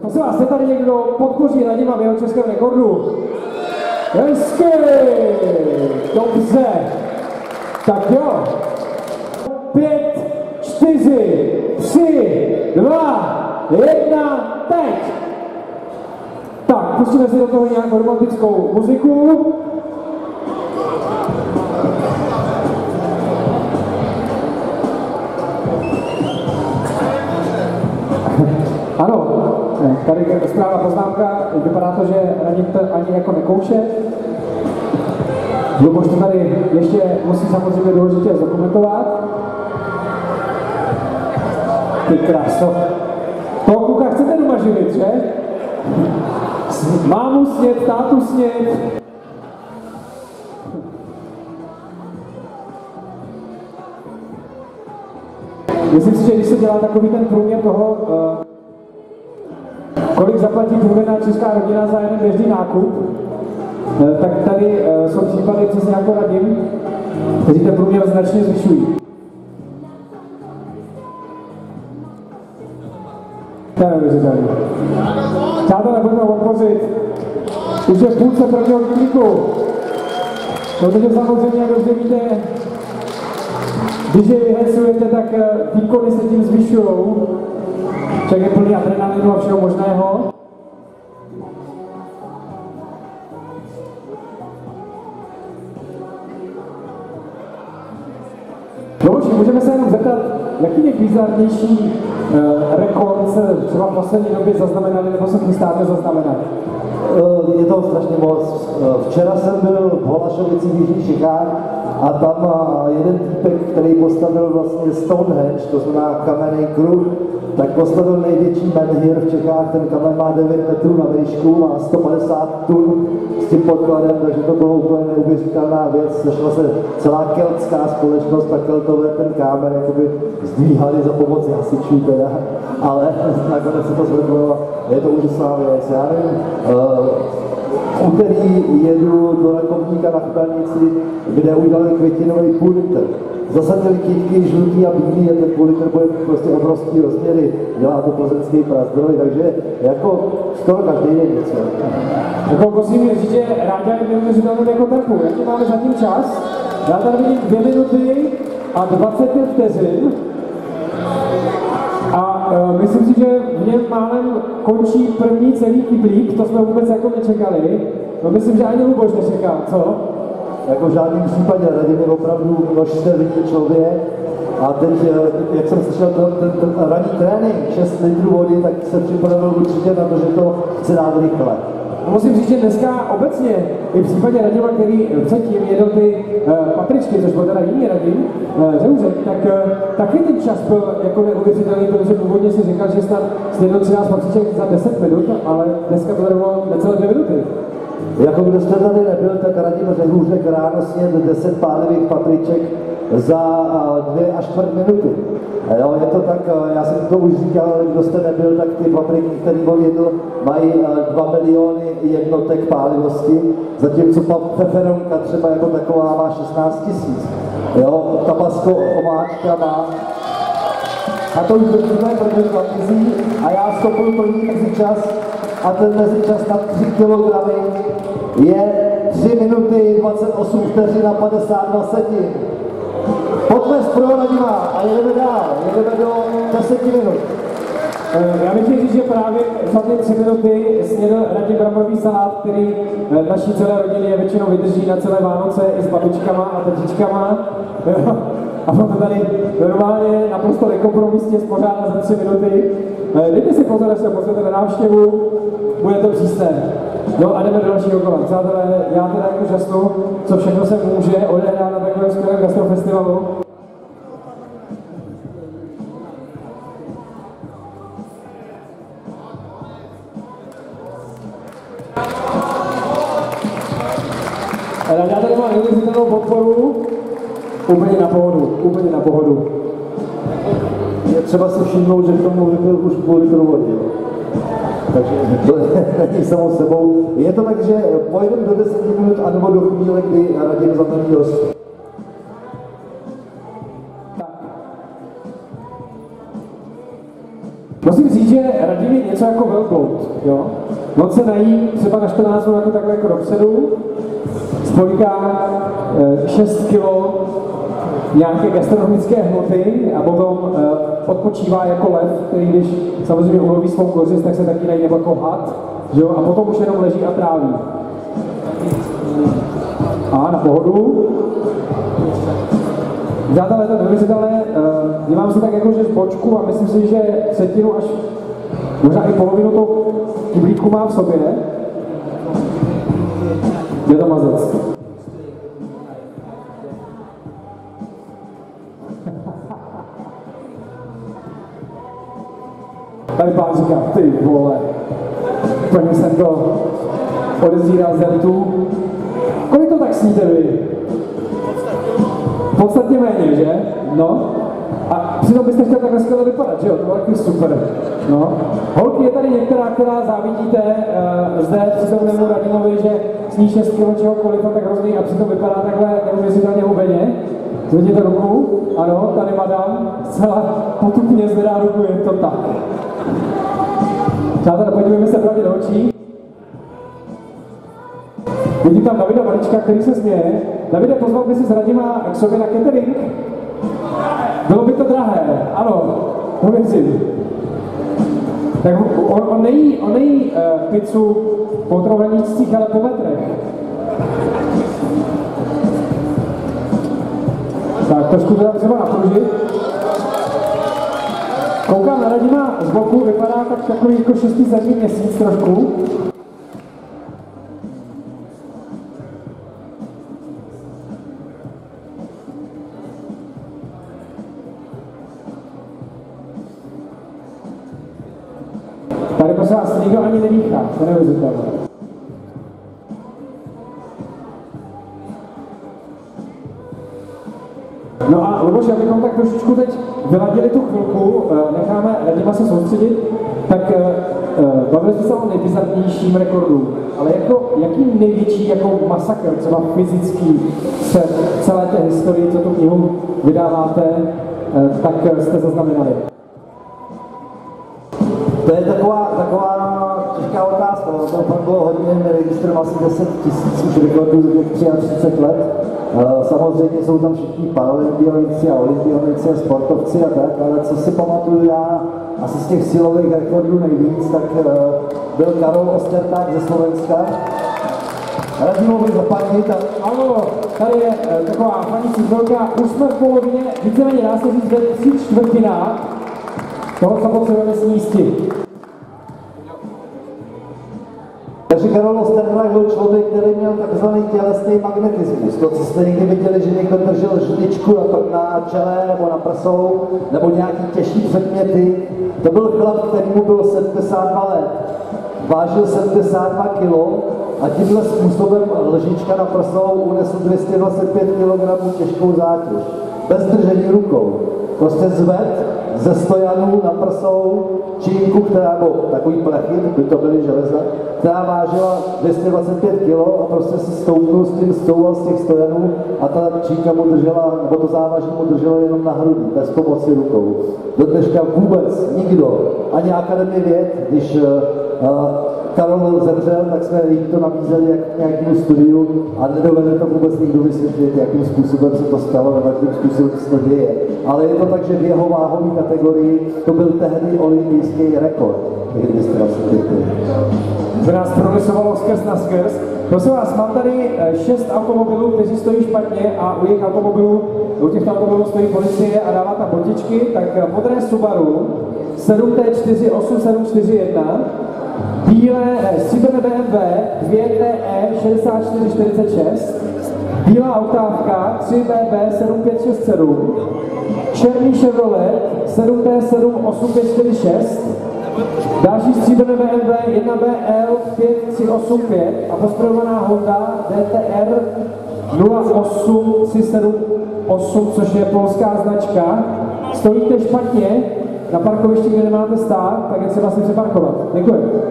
Prosím vás, je tady někdo podpoří Radima v jeho českém rekordu? Hezky! Dobře. Tak jo. Pět, čtyři, tři, dva, jedna, teď! Tak, pustíme si do toho nějakou romantickou muziku. Tady je zpráva poznámka, vypadá to, že Radim to ani jako nekouše. Luboš to tady ještě musí samozřejmě důležitě zdokumentovat. Ty kráso. Toho kluka chcete doma živit, že? Mámu snět, tátu snět. Myslím si, že když se dělá takový ten průměr toho, kolik zaplatí průměrná česká rodina za jeden běžný nákup, uh, tak tady uh, jsou případy přesně jako radím, kteří ten průměr značně zvyšují. To je neuvěřitelné. Přátelé, pojďme podpořit. Už je půlce prvního dílku. Protože samozřejmě, jak dobře víte, když je vyhecujete, tak eh, výkony se tím zvyšují. Člověk je plný adrenalinu a všeho možného. Dobře, můžeme se jenom zeptat, jaký nejbizarnější uh, rekord se třeba v poslední době zaznamenali nebo se chystáte zaznamenat? Eh, Je toho strašně moc. Eh, Včera jsem byl v Holašovicích v Jižních Čechách a tam eh, jeden týpek, který postavil vlastně Stonehenge, to znamená kamenný kruh, tak postavil největší menhir v Čechách, ten kamen má 9 metrů na výšku, má 150 tun s tím podkladem, takže to bylo úplně neuvěřitelná věc. Sešla se celá keltská společnost a keltové ten kámen jakoby zdvíhali za pomoci hasičů teda, ale nakonec se to zvedlo. Je to úžasná věc. Já nevím, uh, v úterý jedu do Rakovníka na Chmelnici, kde udělali květinový půl litr. Zasadili kytky žlutý a bílý a ten půl litr bude prostě obrovský rozměry. Dělá to plzeňský prazdroj, takže jako skoro každý den něco. Jako musím říct, že ráda je neuvěřitelnou jako tempu. Jaký máme zatím čas? Já tady vidím 2 minuty a 25 vteřin. Uh, myslím si, že v něm málem končí první celý kyblík, to jsme vůbec jako nečekali. No myslím, že ani Luboš nečekal, co? Jako v žádném případě Radim je opravdu množstevný člověk. A teď, eh, jak jsem slyšel ten, ten, ten ranní trénink, 6 litrů vody, tak se připravil určitě na to, že to chce dát rychle. Musím říct, že dneska obecně, i v případě Radima, který předtím jedl ty uh, papričky, což byl teda jiný Radim, uh, Řeuzek, tak uh, taky ten čas byl jako neuvěřitelný, protože původně si říkal, že snad snědl 13 papriček za 10 minut, ale dneska to bylo necelé 2 minuty. Jako kdo jste tady nebyl, tak Radim Řehůřek ráno snědl 10 pálivých papriček za dvě až čtvrt minuty. Jo, je to tak, a, já jsem to už říkal, ale kdo jste nebyl, tak ty papriky, které on jedl, mají 2 miliony jednotek pálivosti, zatímco pa, peperonka třeba jako taková má 16 tisíc. Jo, tabasco omáčka má a to už držíme, protože to mizí a já stopuju první mezičas a ten mezičas na 3 kg je 3 minuty 28 vteřin a 52 setin. Pojďme z Radima a jedeme dál, jedeme do 10 minut. Eh, Já bych chtěl říct, že právě za ty tři minuty snědl Radim Bramový salát, který eh, naší celé rodině většinou vydrží na celé Vánoce i s babičkama a tetičkama. A on to tady normálně naprosto nekompromisně spořádá za tři minuty. Eh, Dejte si pozor, až se pozvete na návštěvu, bude to přísné. No a jdeme do dalšího kola. Přátelé, já teda jako žasnu, co všechno se může odehrát na takovém skvělém gastrofestivalu. Já tady mám neuvěřitelnou podporu. Úplně na pohodu, úplně na pohodu. Je třeba si všimnout, že k tomu vypil už vody. jo. Takže to není samou sebou. Je to tak, že pojedeme do 10 minut anebo do chvíle, kdy Radim zataví host. Musím říct, že Radim je něco jako velbloud, jo? On se nají třeba na 14 jako takhle jako dopředu, spolíká e, 6 kilo nějaké gastronomické hmoty a potom e, odpočívá jako lev, který když samozřejmě uloví svou kořist, tak se taky nají nebo jako had, že jo? A potom už jenom leží a tráví. A na pohodu. Přátelé, to neuvěřitelné, uh, dělám si tak jako, že z bočku a myslím si, že třetinu až možná i polovinu toho kyblíku má v sobě. Je to mazec. Tady pán říká, ty vole, úplně jsem to odezíral ze tu. Kolik to tak sníte vy? Podstatně méně, že? No. A přitom byste chtěl takhle skvěle vypadat, že jo? To bylo super. No. Holky, je tady některá, která závidíte uh, zde přítomnému Radimovi, že sní 6 kg čehokoliv a tak hrozný a přitom vypadá takhle neuvěřitelně hubeně. Zvedněte ruku. Ano, tady madam zcela potupně zvedá ruku, je to tak. Přátelé, podívejme se pravdě do očí. Vidím tam Davida Malička, který se směje. Davide, pozval by si s Radima k sobě na catering? Bylo by to drahé, ano, pověřím. Tak on, on nejí, on nejí uh, pizzu po trojníčcích, ale po metrech. Trošku teda třeba napružit. Koukám na Radima z boku, vypadá tak takový jako 6-7 měsíc trošku. Tady prosím vás, nikdo ani nedýchá, to neuvěřitelné. No a Luboš, abychom tak trošičku teď vyladili tu chvilku, eh, necháme Radima se soustředit, tak eh, eh, bavili jsme se o nejbizarnějším rekordu, ale jako, jaký největší jako masakr, třeba fyzický, se celé té historii, co tu knihu vydáváte, tak jste zaznamenali? To je taková, taková těžká otázka. To fakt bylo hodně, my asi 10 tisíc už rekordů za těch 33 let. Samozřejmě jsou tam všichni paralympionici a olympionici a sportovci a tak, ale co si pamatuju já, asi z těch silových rekordů nejvíc, tak byl Karol Osterták ze Slovenska. Radimovi zapadnit a... Ano, tady je taková paní cílka, už jsme v polovině, víceméně dá se říct ve tři čtvrtinách toho, co potřebujeme smístit. Karol Osternak byl člověk, který měl takzvaný tělesný magnetismus. To, co jste někdy viděli, že někdo držel žličku na, na čele nebo na prsou, nebo nějaký těžší předměty. To byl chlap, který mu bylo 72 let. Vážil 72 kg a tímhle způsobem lžička na prsou unesl 225 kg těžkou zátěž. Bez držení rukou. Prostě zved ze stojanů na prsou čínku, která, nebo takový plechy, by to byly železa, která vážila 225 kg a prostě se stoupnul s tím, stouval z těch stojanů a ta čínka mu držela, nebo to závaží mu drželo jenom na hrudi, bez pomoci rukou. Do dneška vůbec nikdo, ani Akademie věd, když uh, Karol zemřel, tak jsme jim to nabízeli jak nějakému studiu a nedovede to vůbec nikdo vysvětlit, jakým způsobem se to stalo nebo jakým způsobem se to děje. Ale je to tak, že v jeho váhové kategorii to byl tehdy olympijský rekord. To nás pronesovalo skrz na skrz. Prosím vás, mám tady šest automobilů, kteří stojí špatně a u jejich automobilů, u těchto automobilů stojí policie a dává tam botičky, tak modré Subaru 7T4 8741 bílé, ne, stříbrné BMW 2TE 6446, bílá oktávka 3BB 7567, černý Chevrolet 7T7 8546, další stříbrné BMW 1BL 5385 a posprojovaná Honda DTR 08378, což je polská značka. Stojíte špatně, na parkovišti, kde nemáte stát, tak je třeba si přeparkovat. Děkuji.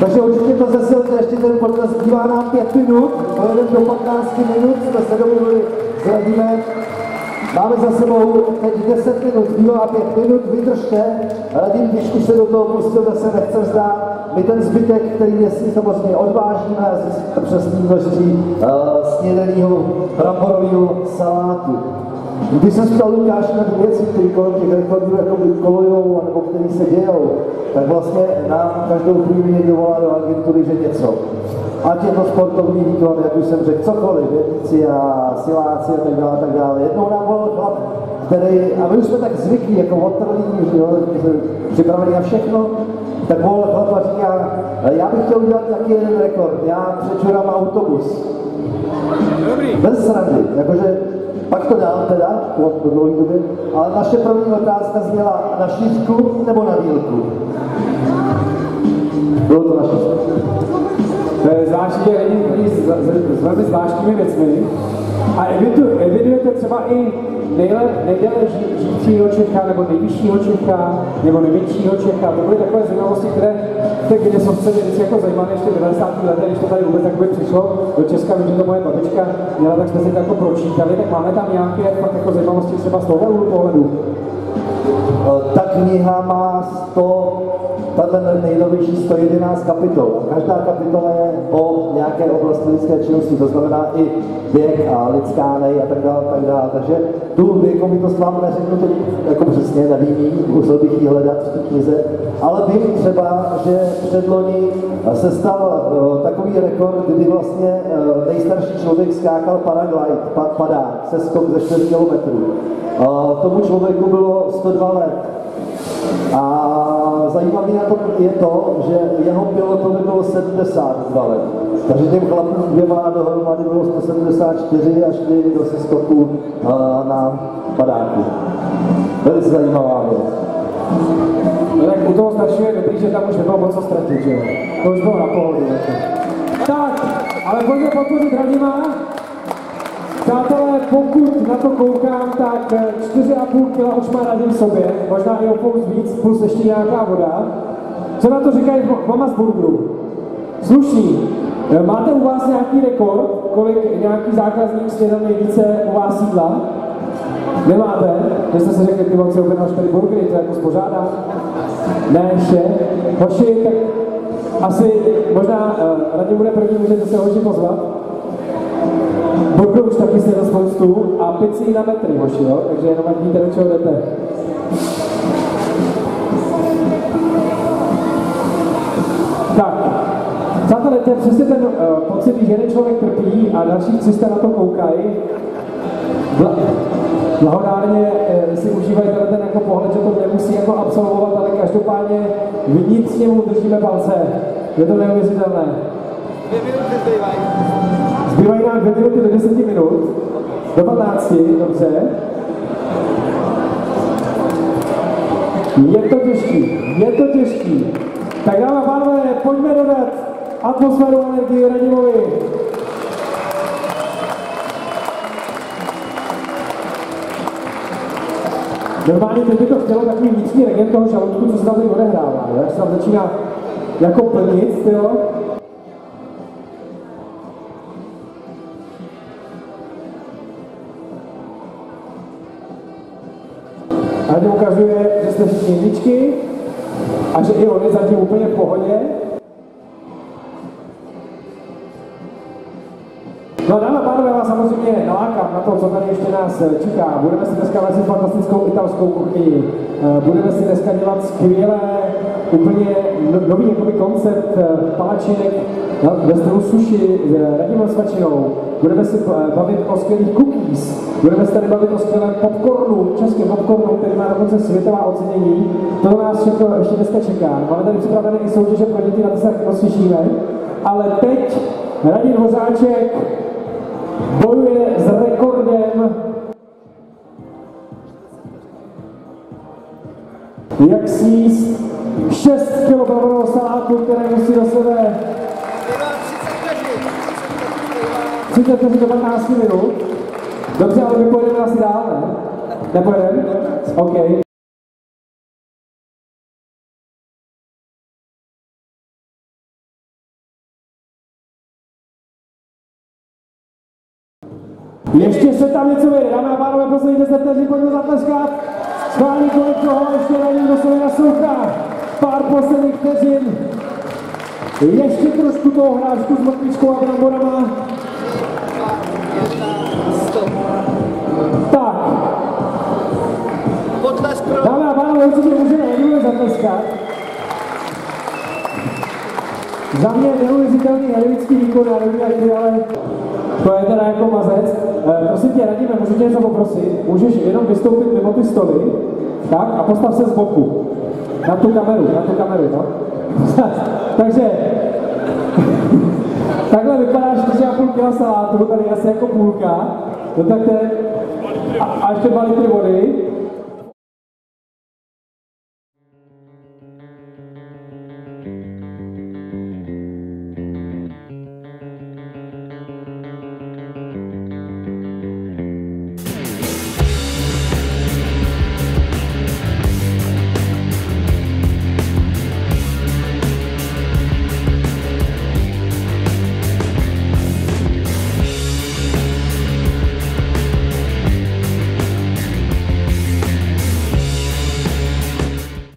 Takže určitě to zesilte, ještě ten podcast zbývá nám pět minut, pojedeme do 15 minut, jsme se domluvili Radimem. Máme za sebou teď 10 minut, zbývá 5 minut, vydržte. Radim, když už se do toho pustil, zase nechce vzdát. My ten zbytek, který je si samozřejmě odvážíme zjistíte přesný množství uh, snědeného bramborového salátu. Když jsem ptal Lukáš na ty věci, které kolem těch rekordů jako kolujou, nebo které se dějou, tak vlastně nám každou chvíli někdo volá do agentury, že něco. Ať je to sportovní výkon, jak už jsem řekl, cokoliv, vědci a siláci a tak dále, tak dále. Jednou nám volal chlap, který, a my už jsme tak zvyklí, jako otrlí, že jo, připravení na všechno, tak volal chlap a říká, já bych chtěl udělat nějaký jeden rekord, já přečurám autobus. Dobrý. Bez srandy, jakože pak to dál teda, po dlouhé době, ale naše první otázka zněla na šířku nebo na dílku. Bylo to na šířku. To je zvláštní s, s velmi zvláštními věcmi. A evidujete třeba i nejle, nejdéle žijícího Čecha, nebo nejvyššího Čecha, nebo největšího Čecha. To byly takové zajímavosti, které v té Guinnessovce vždycky jako zajímaly ještě v 90. letech, když to tady vůbec takové přišlo do Česka, vím, že to moje babička měla, tak jsme si to jako pročítali, tak máme tam nějaké fakt jako zajímavosti třeba z toho pohledu. Ta kniha má 100 tahle nejnovější 111 kapitol. Každá kapitola je o nějaké oblasti lidské činnosti, to znamená i věk a lidská nej a tak dále, tak dále. Takže tu věkovitost vám neřeknu teď jako přesně, nevím, musel bych ji hledat v té knize, ale vím třeba, že předloni se stal uh, takový rekord, kdy vlastně uh, nejstarší člověk skákal paraglide, padák, se skok ze 4 km. Uh, tomu člověku bylo 102 let. A zajímavé na tom je to, že jeho pilotovi bylo 72 let. Takže těm chlapům dvěma dohromady bylo 174 a šli do seskoku na padáku. Velice zajímavá věc. No tak u toho staršího je dobrý, že tam už nebylo moc co ztratit, že? To už bylo na pohodu. Tak, ale pojďme podpořit Radima. Přátelé, pokud na to koukám, tak 4,5 kg už má Radim v sobě, možná i o pous víc, plus ještě nějaká voda. Co na to říkají mama z burgeru? Slušný. Máte u vás nějaký rekord, kolik nějaký zákazník snědl nejvíce u vás jídla? Nemáte? Že jste si řekli, ty moc objednal 4 burgery, to jako spořádá? Ne, ještě? Hoši, tak asi možná uh, Radim bude první, můžete se hoši pozvat. Burger už taky se spoustu a pici na metry, hoši, jo? Takže jenom ať víte, do čeho jdete. Tak, přátelé, to je přesně ten uh, pocit, když jeden člověk trpí a další 300 na to koukají. Bla, blahodárně uh, si užívají ten jako pohled, že to nemusí jako absolvovat, ale každopádně vnitřně mu držíme palce. Je to neuvěřitelné. Dvě minuty zbývají. Zbývají nám dvě minuty do deseti minut. Do 15, dobře. Je to těžký, je to těžký. Tak dáme pánové, pojďme dodat atmosféru energii Radimovi. Normálně teď by to chtělo takový vnitřní regent toho žaludku, co se tam tady odehrává. Jak se tam začíná jako plnit, jo? Tady ukazuje, že jste všichni jedničky a že i on je zatím úplně v pohodě. No a dáme pánové, vás samozřejmě nalákám na to, co tady ještě nás čeká. Budeme si dneska vést fantastickou italskou kuchyni. Eh, budeme si dneska dělat skvělé, úplně no, nový jakoby koncept eh, palačinek ve stylu sushi s Radimem Svačinou. Budeme si eh, bavit o skvělých cookies. Budeme se tady bavit o skvělém popcornu, českém popcornu, který má dokonce světová ocenění. To nás všechno ještě dneska čeká. Máme tady připravené i soutěže pro děti, na to se moc těšíme. Ale teď Radim Hozáček bojuje s rekordem jak sníst 6 kg salátu, které musí do sebe 30 do 15 minut. Dobře, ale my pojedeme asi dál, ne? Nepojedeme? OK. Ještě se tam něco vyjde, dámy a pánové, poslední 10 vteřin, pojďme zatleskat. Schválí kolik toho, ještě není, kdo se naslouchá. Pár posledních vteřin. Ještě trošku toho hráčku s mrtvičkou a bramborama. Dámy a pánové, určitě můžeme nebudeme zatleskat. Za mě neuvěřitelný heroický výkon, jak ty, ale to je teda jako mazec. E, prosím tě, radíme, můžu tě něco poprosit? Můžeš jenom vystoupit mimo ty stoly, tak, a postav se z boku. Na tu kameru, na tu kameru, no. Takže, takhle vypadáš 4,5 kg salátu, tady asi jako půlka. No tak to je, a, a ještě 2 litry vody.